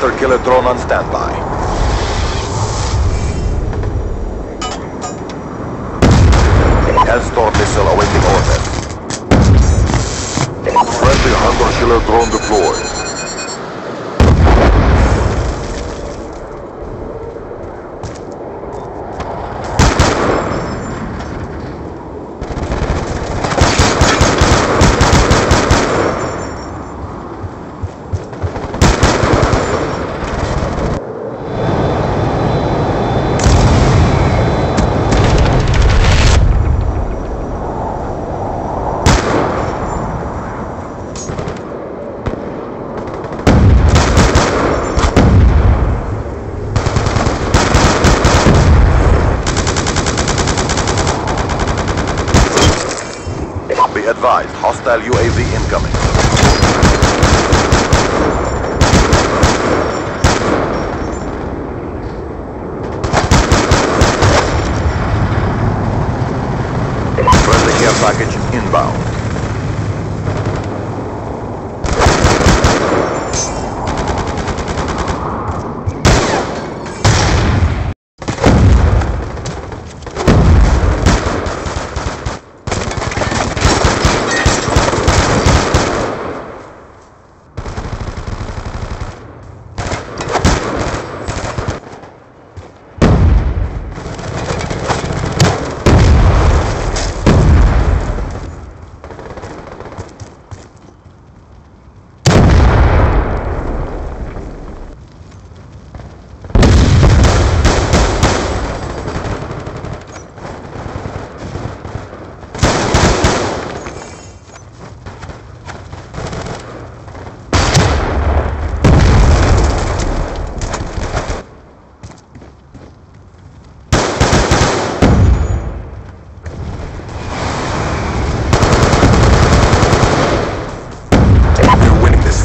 Hunter-killer drone on standby. Hellstorm missile awaiting orders. Friendly Hunter-killer drone deployed. Advised, hostile UAV incoming. Friendly care package inbound.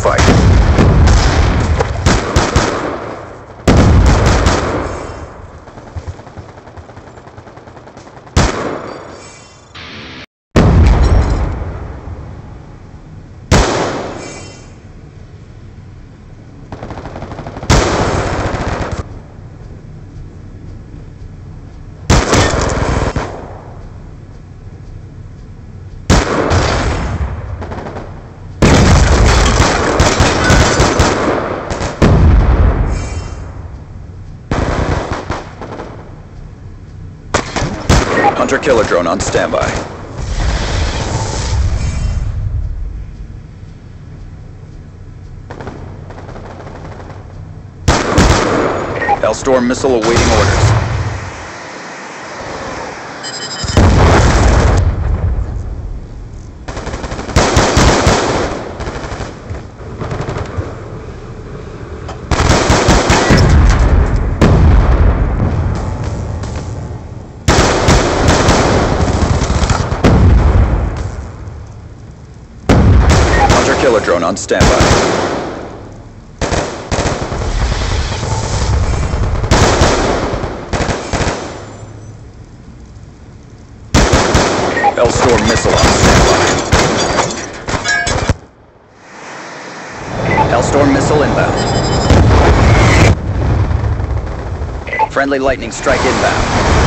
You're winning. Hunter-killer drone on standby. Hellstorm missile awaiting orders. Hunter-killer drone on standby. Hellstorm missile on standby. Hellstorm missile inbound. Friendly lightning strike inbound.